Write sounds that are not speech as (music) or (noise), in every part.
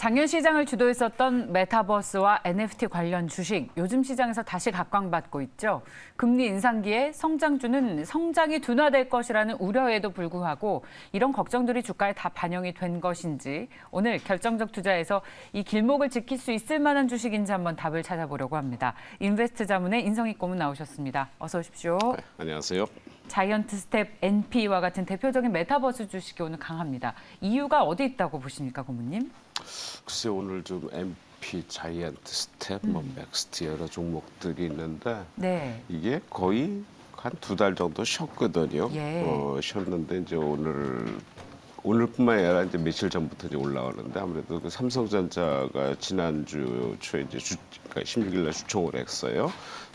작년 시장을 주도했었던 메타버스와 NFT 관련 주식, 요즘 시장에서 다시 각광받고 있죠. 금리 인상기에 성장주는 성장이 둔화될 것이라는 우려에도 불구하고 이런 걱정들이 주가에 다 반영이 된 것인지 오늘 결정적 투자에서 이 길목을 지킬 수 있을 만한 주식인지 한번 답을 찾아보려고 합니다. 인베스트 자문의 인성희 고문 나오셨습니다. 어서 오십시오. 네, 안녕하세요. 자이언트 스텝, NP와 같은 대표적인 메타버스 주식이 오늘 강합니다. 이유가 어디 있다고 보십니까, 고문님? 글쎄 오늘 좀 NP, 자이언트 스텝, 뭐 맥스트 여러 종목들이 있는데 네. 이게 거의 한 두 달 정도 쉬었거든요. 예. 어, 쉬었는데 이제 오늘 오늘뿐만 아니라 이제 며칠 전부터 이제 올라오는데 아무래도 그 삼성전자가 지난주 초에 이제 주, 그러니까 16일 날 주총을 했어요.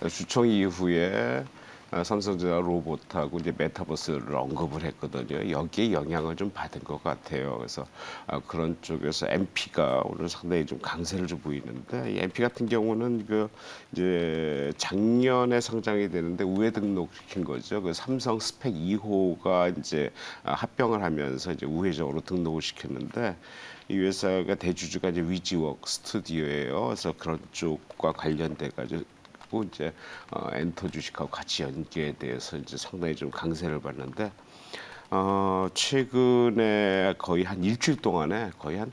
주총 이후에 아, 삼성전자 로봇하고 이제 메타버스를 언급을 했거든요. 여기에 영향을 좀 받은 것 같아요. 그래서 아, 그런 쪽에서 MP가 오늘 상당히 좀 강세를 좀 보이는데 이 MP 같은 경우는 그 이제 작년에 상장이 되는데 우회 등록시킨 거죠. 그 삼성 스펙 2호가 이제 아, 합병을 하면서 이제 우회적으로 등록을 시켰는데 이 회사가 대주주가 이제 위지웍 스튜디오예요. 그래서 그런 쪽과 관련돼 가지고 갖고 이제 어, 엔터 주식하고 같이 연계에 대해서 이제 상당히 좀 강세를 받는데 어, 최근에 거의 한 일주일 동안에 거의 한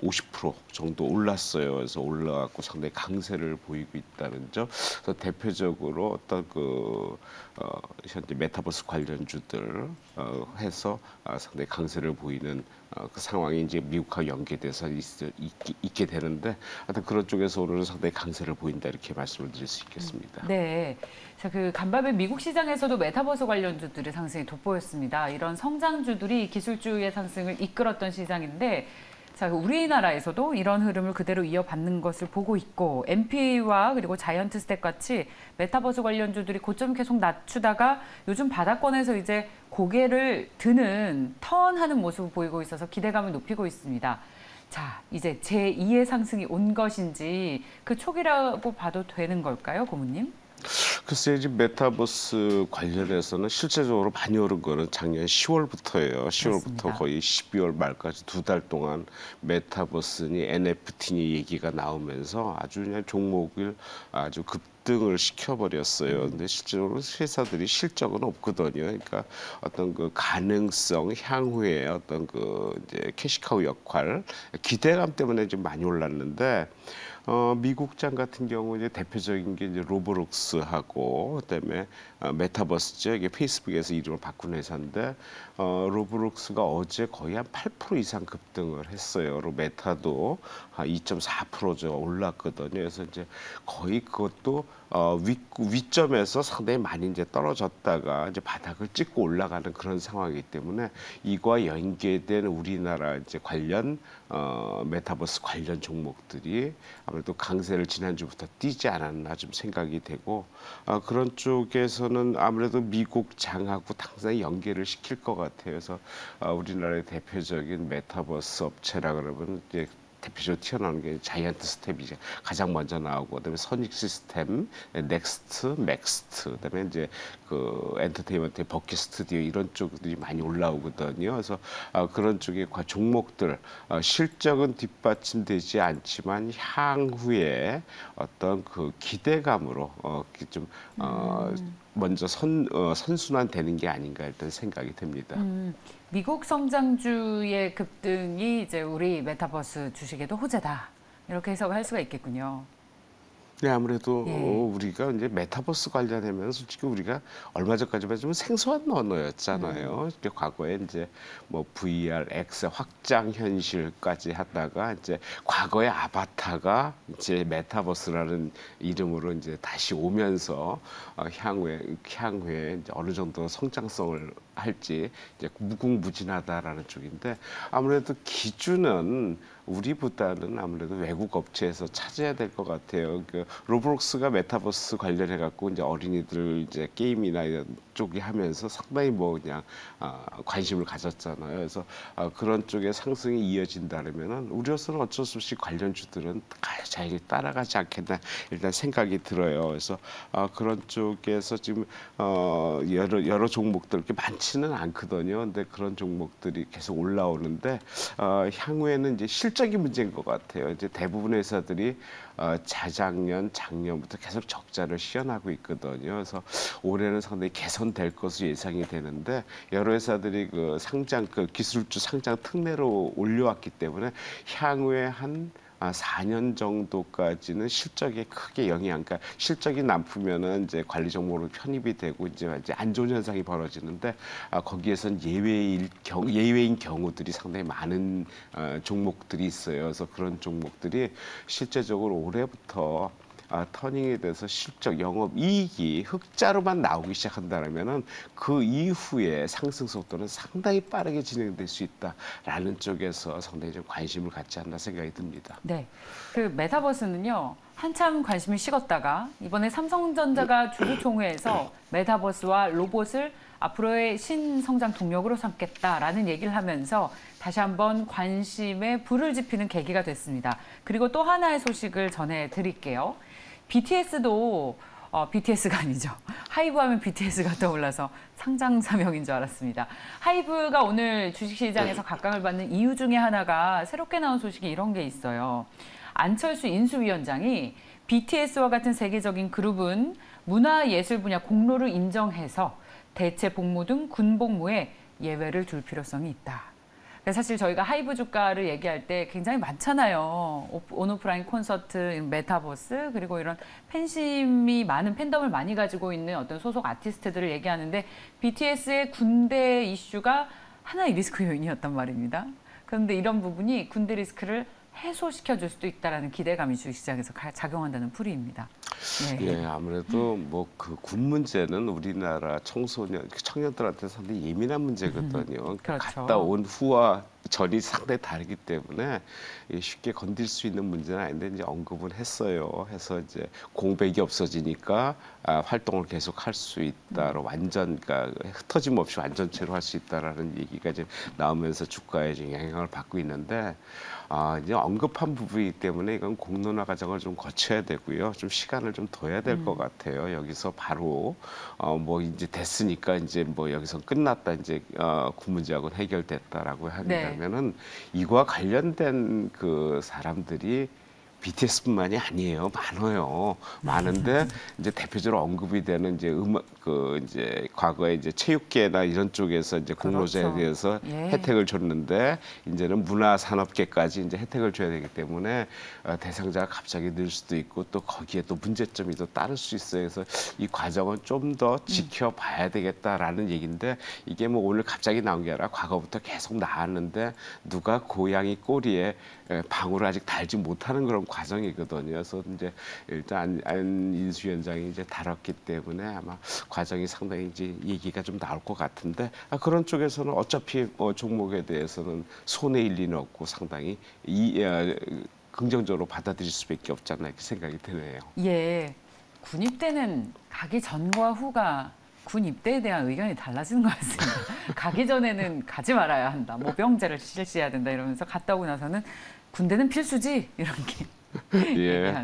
50% 정도 올랐어요. 그래서 올라갖고 상당히 강세를 보이고 있다는 점. 그래서 대표적으로 어떤 그 어, 현재 메타버스 관련주들 어, 해서 어, 상당히 강세를 보이는 어, 그 상황이 이제 미국과 연계돼서 있, 있, 있게 되는데 하여튼 그런 쪽에서 오늘은 상당히 강세를 보인다 이렇게 말씀을 드릴 수 있겠습니다. 네. 자, 그 간밤에 미국 시장에서도 메타버스 관련주들의 상승이 돋보였습니다. 이런 성장주들이 기술주의 상승을 이끌었던 시장인데 자, 그 우리나라에서도 이런 흐름을 그대로 이어받는 것을 보고 있고 NP와 그리고 자이언트 스텝 같이 메타버스 관련주들이 고점 계속 낮추다가 요즘 바닥권에서 이제 고개를 드는 턴하는 모습을 보이고 있어서 기대감을 높이고 있습니다. 자, 이제 제2의 상승이 온 것인지 그 초기라고 봐도 되는 걸까요, 고문님? 글쎄 이제 메타버스 관련해서는 실제적으로 많이 오른 거는 작년 10월부터예요. 10월부터 맞습니다. 거의 12월 말까지 두 달 동안 메타버스니 NFT니 얘기가 나오면서 아주 그냥 종목을 아주 급 등을 시켜버렸어요. 근데 실제로 회사들이 실적은 없거든요. 그러니까 어떤 그 가능성 향후에 어떤 그 이제 캐시카우 역할 기대감 때문에 좀 많이 올랐는데 어, 미국장 같은 경우 이제 대표적인 게 이제 로블록스하고 그다음에 어, 메타버스죠. 이게 페이스북에서 이름을 바꾼 회사인데 어, 로블록스가 어제 거의 한 8% 이상 급등을 했어요. 또 메타도 한 2.4%죠 올랐거든요. 그래서 이제 거의 그것도 어, 위, 위점에서 상당히 많이 이제 떨어졌다가 이제 바닥을 찍고 올라가는 그런 상황이기 때문에 이와 연계된 우리나라 이제 관련 어, 메타버스 관련 종목들이 아무래도 강세를 지난주부터 띄지 않았나 좀 생각이 되고 어, 그런 쪽에서는 아무래도 미국 장하고 굉장히 연계를 시킬 것 같아요. 그래서 어, 우리나라의 대표적인 메타버스 업체라 그러면 이제 대표적으로 튀어나오는 게 자이언트 스텝이 제 가장 먼저 나오고 그다음에 선익 시스템, 넥스트, 맥스트, 그다음에 이제 그 엔터테인먼트 버킷 스튜디오 이런 쪽들이 많이 올라오거든요. 그래서 어, 그런 쪽의 종목들 어, 실적은 뒷받침되지 않지만 향후에 어떤 그 기대감으로 어, 좀 어, 먼저 선 어, 선순환 되는 게 아닌가 일단 생각이 듭니다. 음, 미국 성장주의 급등이 이제 우리 메타버스 주식에도 호재다. 이렇게 해석할 수가 있겠군요. 네, 아무래도 예. 어, 우리가 이제 메타버스 관련하면 솔직히 우리가 얼마 전까지만 좀 생소한 용어였잖아요. 음. 과거에 이제 뭐 VR, XR 확장 현실까지 하다가 이제 과거의 아바타가 이제 메타버스라는 이름으로 이제 다시 오면서 어, 향후에 향후에 이제 어느 정도 성장성을 할지 이제 무궁무진하다라는 쪽인데 아무래도 기준은 우리보다는 아무래도 외국 업체에서 찾아야 될 것 같아요. 그 로블록스가 메타버스 관련해 갖고 이제 어린이들 이제 게임이나 이런 쪽이 하면서 상당히 뭐 그냥 아, 관심을 가졌잖아요. 그래서 아, 그런 쪽에 상승이 이어진다면은 우리로서는 어쩔 수 없이 관련주들은 가- 잘 따라가지 않겠나 일단 생각이 들어요. 그래서 아, 그런 쪽에서 지금 어, 여러 여러 종목들 이렇게 많 많지는 않거든요. 근데 그런 종목들이 계속 올라오는데 어, 향후에는 이제 실적인 문제인 것 같아요. 이제 대부분 회사들이 어, 자작년, 작년부터 계속 적자를 시현하고 있거든요. 그래서 올해는 상당히 개선될 것으로 예상이 되는데 여러 회사들이 그 상장 그 기술주 상장 특례로 올려왔기 때문에 향후에 한 아, 4년 정도까지는 실적에 크게 영향, 그러니까 실적이 나쁘면은 이제 관리 종목으로 편입이 되고 이제 이제 안 좋은 현상이 벌어지는데 아, 거기에선 예외일 경 예외인 경우들이 상당히 많은 어, 종목들이 있어요. 그래서 그런 종목들이 실제적으로 올해부터 아, 터닝이 돼서 실적 영업 이익이 흑자로만 나오기 시작한다면은 그 이후에 상승 속도는 상당히 빠르게 진행될 수 있다라는 쪽에서 상당히 좀 관심을 갖지 않나 생각이 듭니다. 네. 그 메타버스는요. 한참 관심이 식었다가 이번에 삼성전자가 주주총회에서 (coughs) 메타버스와 로봇을 앞으로의 신성장 동력으로 삼겠다라는 얘기를 하면서 다시 한번 관심에 불을 지피는 계기가 됐습니다. 그리고 또 하나의 소식을 전해 드릴게요. BTS도 어, BTS가 아니죠. (laughs) 하이브 하면 BTS가 떠올라서 상장 사명인 줄 알았습니다. 하이브가 오늘 주식시장에서 각광을 받는 이유 중에 하나가 새롭게 나온 소식이 이런 게 있어요. 안철수 인수위원장이 BTS와 같은 세계적인 그룹은 문화예술 분야 공로를 인정해서 대체 복무 등 군복무에 예외를 둘 필요성이 있다. 사실 저희가 하이브 주가를 얘기할 때 굉장히 많잖아요. 온오프라인 콘서트, 메타버스 그리고 이런 팬심이 많은 팬덤을 많이 가지고 있는 어떤 소속 아티스트들을 얘기하는데 BTS의 군대 이슈가 하나의 리스크 요인이었단 말입니다. 그런데 이런 부분이 군대 리스크를 해소시켜 줄 수도 있다라는 기대감이 주식시장에서 작용한다는 풀이입니다. 네. 예, 아무래도 뭐 그 군 문제는 우리나라 청소년 청년들한테 상당히 예민한 문제거든요. 음, 그렇죠. 갔다 온 후와 전이 상당히 다르기 때문에 쉽게 건들 수 있는 문제는 아닌데 이제 언급을 했어요. 해서 이제 공백이 없어지니까 아, 활동을 계속 할 수 있다. 완전 그러니까 흩어짐 없이 완전체로 할 수 있다라는 얘기가 이제 나오면서 주가에 좀 영향을 받고 있는데 아, 이제 언급한 부분이기 때문에 이건 공론화 과정을 좀 거쳐야 되고요. 좀 시간을 좀 둬야 될것 음. 같아요. 여기서 바로 어, 뭐 이제 됐으니까 이제 뭐 여기서 끝났다 이제 어, 군 문제하고는 해결됐다라고 한다 면은 네. 이와 관련된 그 사람들이 BTS뿐만이 아니에요. 많아요. 많은데 이제 대표적으로 언급이 되는 이제 음악 그 이제 과거에 이제 체육계나 이런 쪽에서 이제 공로자에 그렇죠. 대해서 예. 혜택을 줬는데 이제는 문화 산업계까지 이제 혜택을 줘야 되기 때문에 어, 대상자가 갑자기 늘 수도 있고 또 거기에 또 문제점이 또 따를 수 있어요. 그래서 이 과정은 좀 더 지켜봐야 되겠다라는 얘기인데 이게 뭐 오늘 갑자기 나온 게 아니라 과거부터 계속 나왔는데 누가 고양이 꼬리에 방울을 아직 달지 못하는 그런 과정이거든요. 그래서 이제 일단 안 인수위원장이 이제 다뤘기 때문에 아마 과정이 상당히 이제 얘기가 좀 나올 것 같은데 아, 그런 쪽에서는 어차피 뭐 종목에 대해서는 손해일 리는 없고 상당히 이 아, 긍정적으로 받아들일 수밖에 않나 이렇게 생각이 드네요. 예, 군 입대는 가기 전과 후가 군 입대에 대한 의견이 달라지는 것 같습니다. (laughs) 가기 전에는 가지 말아야 한다. 뭐 병제를 실시해야 된다 이러면서 갔다 오고 나서는 군대는 필수지 이런 게 (laughs) 예,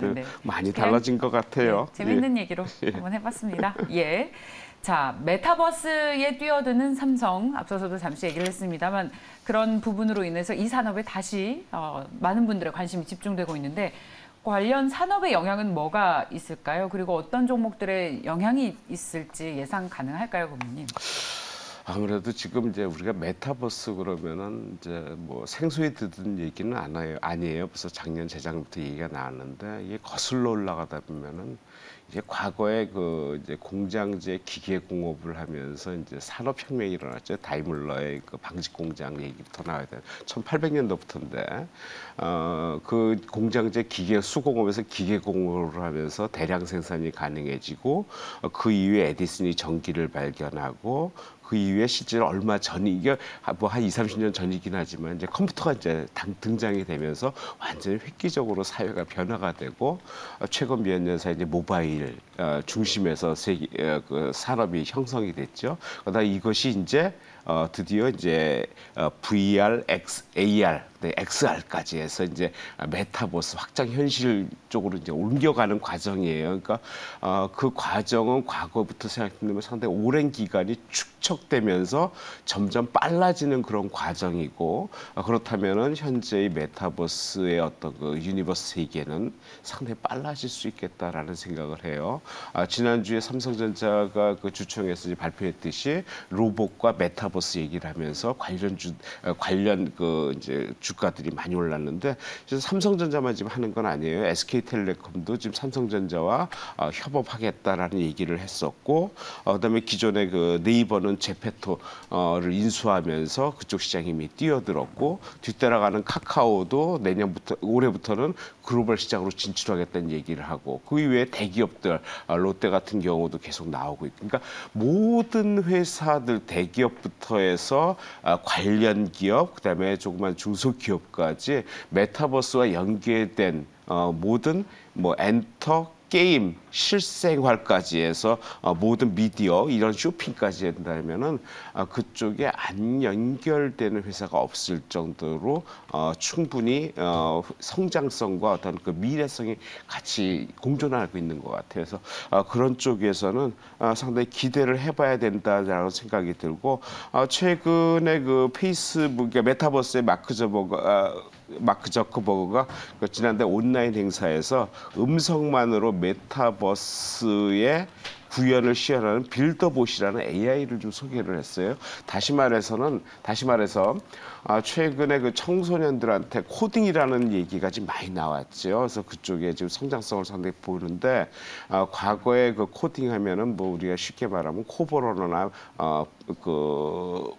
많이 달라진 것 같아요. 네, 재밌는 예. 얘기로 예. 한번 해봤습니다. 예. 자, 메타버스에 뛰어드는 삼성, 앞서서도 잠시 얘기를 했습니다만 그런 부분으로 인해서 이 산업에 다시 어, 많은 분들의 관심이 집중되고 있는데 관련 산업의 영향은 뭐가 있을까요? 그리고 어떤 종목들의 영향이 있을지 예상 가능할까요, 고객님? 아무래도 지금 이제 우리가 메타버스 그러면은 이제 뭐 생소히 듣는 얘기는 아니에요. 아니에요. 벌써 작년 재작년부터 얘기가 나왔는데 이게 거슬러 올라가다 보면은 이제 과거에 그 이제 공장제 기계 공업을 하면서 이제 산업 혁명이 일어났죠. 다이물러의 그 방직 공장 얘기부터 나와야 돼. 1800년도부터인데 어, 그 공장제 기계 수공업에서 기계 공업을 하면서 대량 생산이 가능해지고 어, 그 이후에 에디슨이 전기를 발견하고 그 이후에 실제로 얼마 전이 이게 뭐 한 2, 30년 전이긴 하지만 이제 컴퓨터가 이제 등장이 되면서 완전히 획기적으로 사회가 변화가 되고 어, 최근 몇 년 사이 이제 모바일 어, 중심에서 세계 어, 그 산업이 형성이 됐죠. 그러다 이것이 이제 어, 드디어 이제 어, VR, X, AR 네, XR까지 해서 이제 메타버스 확장 현실 쪽으로 이제 옮겨가는 과정이에요. 그러니까 어, 그 과정은 과거부터 생각해보면 상당히 오랜 기간이 축적되면서 점점 빨라지는 그런 과정이고 어, 그렇다면은 현재의 메타버스의 어떤 그 universe 세계는 상당히 빨라질 수 있겠다라는 생각을 해요. 아, 지난주에 삼성전자가 그 주총에서 이제 발표했듯이 로봇과 메타버스 얘기를 하면서 관련 주 어, 관련 그 이제 주가들이 많이 올랐는데 삼성전자만 지금 하는 건 아니에요. SK텔레콤도 지금 삼성전자와 어, 협업하겠다라는 얘기를 했었고 어, 그다음에 기존의 그 네이버는 제페토를 인수하면서 그쪽 시장이 이미 뛰어들었고 뒤따라가는 카카오도 내년부터 올해부터는 글로벌 시장으로 진출하겠다는 얘기를 하고 그 이외에 대기업들 아, 롯데 같은 경우도 계속 나오고 있고 그러니까 모든 회사들 대기업부터 해서 아, 관련 기업 그다음에 조그만 중소 기업까지 메타버스와 연계된 어, 모든 뭐 엔터 게임, 실생활까지 해서 어, 모든 미디어 이런 쇼핑까지 한다면은 어, 그쪽에 안 연결되는 회사가 없을 정도로 어, 충분히 어, 성장성과 어떤 그 미래성이 같이 공존하고 있는 것 어, 그런 쪽에서는 어, 상당히 기대를 해봐야 된다라는 생각이 들고 어, 최근에 그 페이스북 메타버스의 마크 저버가 어, 마크 저커버그가 그 지난달 온라인 행사에서 음성만으로 메타버 스의 구현을 시연하는 Builder Bot이라는 AI를 좀 소개를 했어요. 다시 말해서는 다시 말해서 아, 최근에 그 청소년들한테 코딩이라는 얘기가 지금 많이 나왔죠. 그래서 그쪽에 지금 성장성을 상당히 보이는데 아, 과거에 그 코딩하면은 뭐 우리가 쉽게 말하면 코보로나 어 그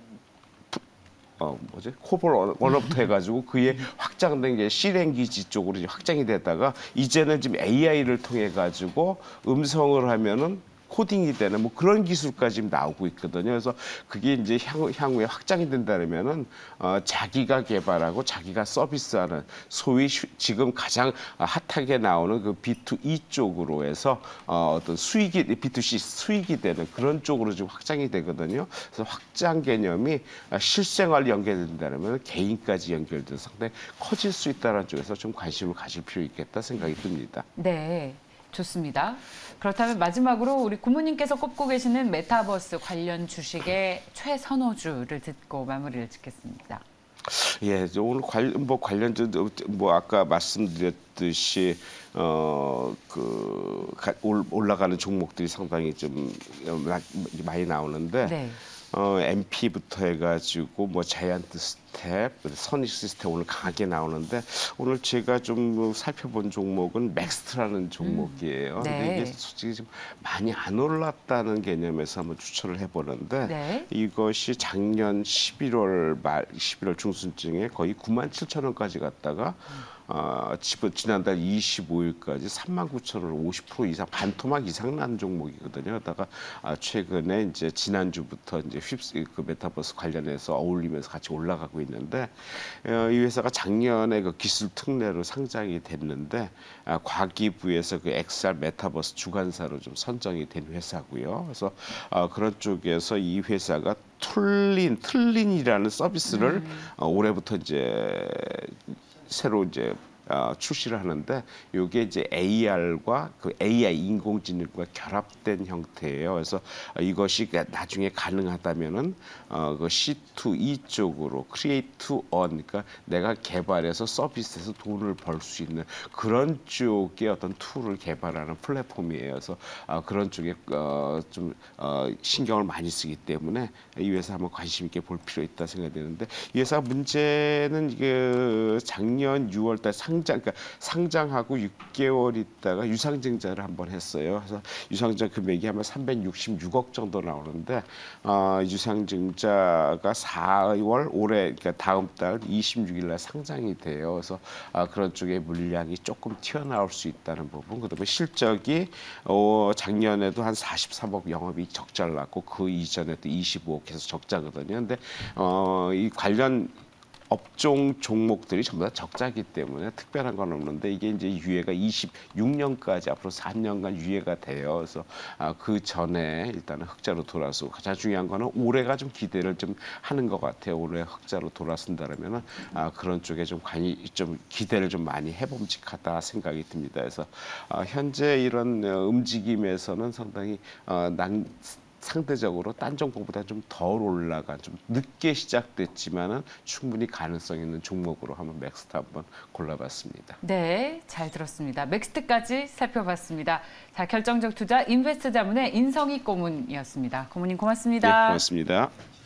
어 뭐지? 코볼 언어부터 해가지고 그에 확장된 게 실행기지 쪽으로 확장이 되다가 이제는 지금 AI를 통해 가지고 음성을 하면은 코딩이 되는 뭐 그런 기술까지 나오고 있거든요. 그래서 그게 이제 향후, 향후에 확장이 된다면은 어, 자기가 개발하고 자기가 서비스하는 소위 슈- 지금 가장 핫하게 나오는 그 B2E 쪽으로 해서 어, 어떤 수익이 B2C 수익이 되는 그런 쪽으로 지금 확장이 되거든요. 그래서 확장 개념이 실생활 연결된다면 개인까지 연결돼서 상당히 커질 수 있다는 쪽에서 좀 관심을 가질 필요 있겠다 생각이 듭니다. 네, 좋습니다. 그렇다면 마지막으로 우리 고모님께서 꼽고 계시는 메타버스 관련 주식의 최선호주를 듣고 마무리를 짓겠습니다. 예, 오늘 관, 뭐 관련된 뭐 아까 말씀드렸듯이 어그 올라가는 종목들이 상당히 좀 마- 많이 나오는데 네. 어 NP부터 해가지고 뭐 자이언트 스텝, 선익 시스템 오늘 강하게 나오는데 오늘 제가 좀 살펴본 종목은 맥스트라는 종목이에요. 근데 네. 이게 솔직히 좀 많이 안 올랐다는 개념에서 한번 추천을 해보는데 네. 이것이 작년 11월 말 11월 중순쯤에 거의 9만 7천 원까지 갔다가 어, 지- 지난달 25일까지 3만 9천 원, 50% 이상 반토막 이상 난 종목이거든요. 그러다가 아, 최근에 이제 지난주부터 이제 휩쓰 그 메타버스 관련해서 어울리면서 같이 올라가고 있는데 어, 이 회사가 작년에 그 기술 특례로 상장이 됐는데 아, 과기부에서 그 XR 메타버스 주관사로 좀 선정이 된 회사고요. 그래서 어, 그런 쪽에서 이 회사가 툴린 틀린이라는 서비스를 어, 올해부터 이제 새로 이제 어, 출시를 하는데 이게 이제 AR과 그 AI 인공지능과 결합된 형태예요. 그래서 어, 이것이 그 나중에 가능하다면은 어, 그 C2E 쪽으로 Create to Earn, 그러니까 내가 개발해서 서비스에서 돈을 벌 수 있는 그런 쪽의 어떤 툴을 개발하는 플랫폼이에요. 그래서 어, 그런 쪽에 어, 좀 어, 신경을 많이 쓰기 때문에 이 회사 한번 관심 있게 볼 필요 있다 생각이 드는데 이 회사 문제는 이게 작년 6월달 상장 그러니까 상장하고 6개월 있다가 유상증자를 한번 했어요. 그래서 유상증자 금액이 아마 366억 정도 나오는데 어, 유상증자가 4월 올해 그러니까 다음 달 26일 날 상장이 돼요. 그래서 아, 그런 쪽에 물량이 조금 튀어나올 수 있다는 부분. 그다음에 실적이 어, 작년에도 한 43억 영업이 적자를 났고 그 이전에도 25억 해서 적자거든요. 근데 어, 이 관련 업종 종목들이 전부 다 적자기 때문에 특별한 건 없는데 이게 이제 유예가 26년까지 앞으로 4년간 유예가 돼요. 그래서 아, 그 전에 일단은 흑자로 돌아서고 가장 중요한 거는 올해가 좀 기대를 좀 하는 것 같아요. 올해 흑자로 돌아선다라면은 아, 그런 쪽에 좀 관이 좀 기대를 좀 많이 해봄직하다 생각이 듭니다. 그래서 아, 현재 이런 어, 움직임에서는 상당히 어, 난 상대적으로 딴 종목보다 좀 덜 올라간 좀 늦게 시작됐지만은 충분히 가능성 있는 종목으로 한번 맥스트 한번 골라봤습니다. 네, 잘 들었습니다. 맥스트까지 살펴봤습니다. 자, 결정적 투자 인베스트 자문의 인성희 고문이었습니다. 고문님 고맙습니다. 네, 고맙습니다.